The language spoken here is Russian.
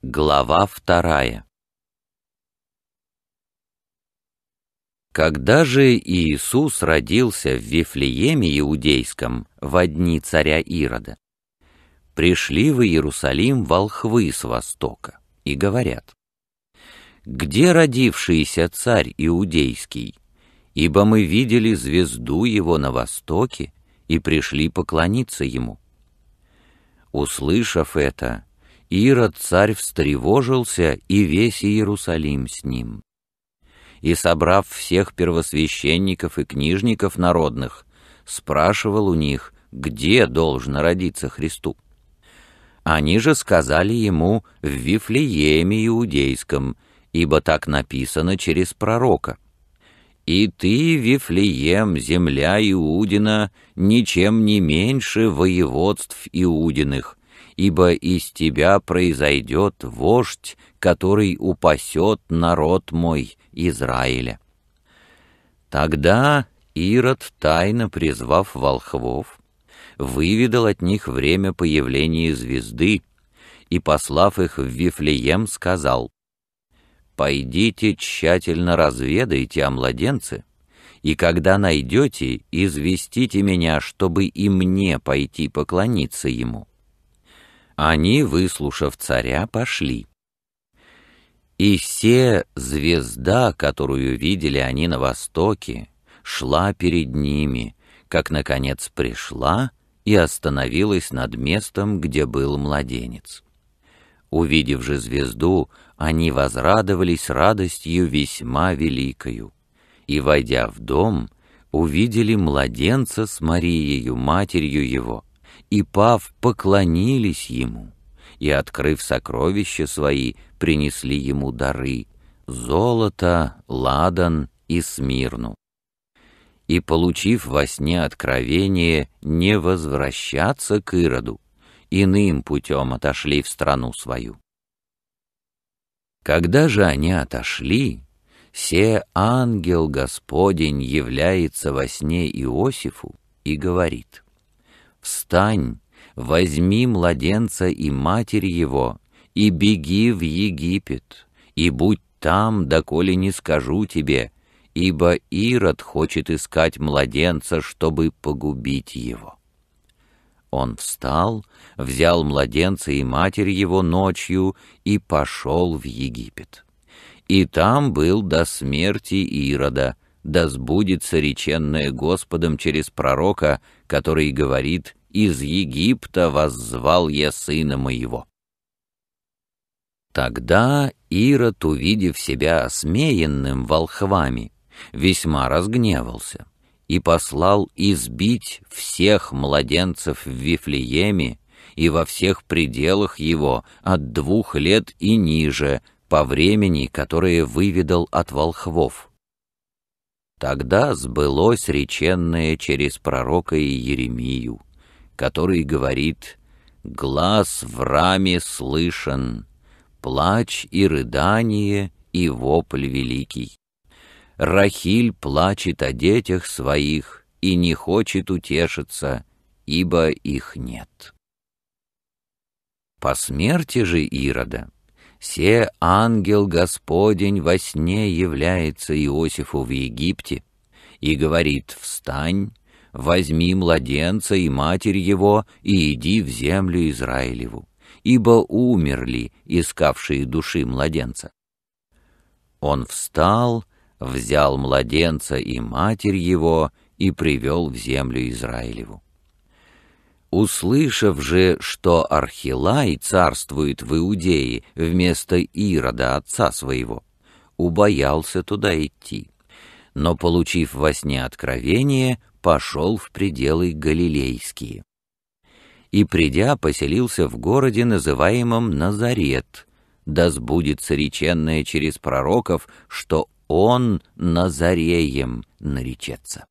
Глава вторая Когда же Иисус родился в Вифлееме Иудейском в дни царя Ирода, пришли в Иерусалим волхвы с востока и говорят, «Где родившийся царь Иудейский? Ибо мы видели звезду его на востоке и пришли поклониться ему». Услышав это, Ирод царь встревожился, и весь Иерусалим с ним. И, собрав всех первосвященников и книжников народных, спрашивал у них, где должно родиться Христу. Они же сказали ему в Вифлееме Иудейском, ибо так написано через пророка. «И ты, Вифлеем, земля Иудина, ничем не меньше воеводств Иудиных, ибо из тебя произойдет вождь, который упасет народ мой Израиля». Тогда Ирод, тайно призвав волхвов, выведал от них время появления звезды и, послав их в Вифлеем, сказал, «Пойдите тщательно разведайте о младенце, и когда найдете, известите меня, чтобы и мне пойти поклониться ему». Они, выслушав царя, пошли. И все звезда, которую видели они на востоке, шла перед ними, как, наконец, пришла и остановилась над местом, где был младенец. Увидев же звезду, они возрадовались радостью весьма великою, и, войдя в дом, увидели младенца с Марией, матерью его, и, пав, поклонились ему, и, открыв сокровища свои, принесли ему дары — золото, ладан и смирну. И, получив во сне откровение не возвращаться к Ироду, иным путем отошли в страну свою. Когда же они отошли, се ангел Господень является во сне Иосифу и говорит — «Встань, возьми младенца и матерь его, и беги в Египет, и будь там, доколе не скажу тебе, ибо Ирод хочет искать младенца, чтобы погубить его». Он встал, взял младенца и матерь его ночью и пошел в Египет. И там был до смерти Ирода, да сбудется реченное Господом через пророка, который говорит «Из Египта воззвал я сына моего». Тогда Ирод, увидев себя осмеянным волхвами, весьма разгневался и послал избить всех младенцев в Вифлееме и во всех пределах его от двух лет и ниже, по времени, которое выведал от волхвов. Тогда сбылось реченное через пророка Иеремию который говорит «Глаз в раме слышен, плач и рыдание и вопль великий. Рахиль плачет о детях своих и не хочет утешиться, ибо их нет». По смерти же Ирода се ангел Господень во сне является Иосифу в Египте и говорит «Встань, возьми младенца и матерь его, и иди в землю Израилеву, ибо умерли, искавшие души младенца. Он встал, взял младенца и матерь его, и привел в землю Израилеву. Услышав же, что Архилай царствует в Иудее вместо Ирода, отца своего, убоялся туда идти, но, получив во сне откровение, пошел в пределы Галилейские. И, придя, поселился в городе, называемом Назарет, да сбудется реченное через пророков, что он Назареем наречется.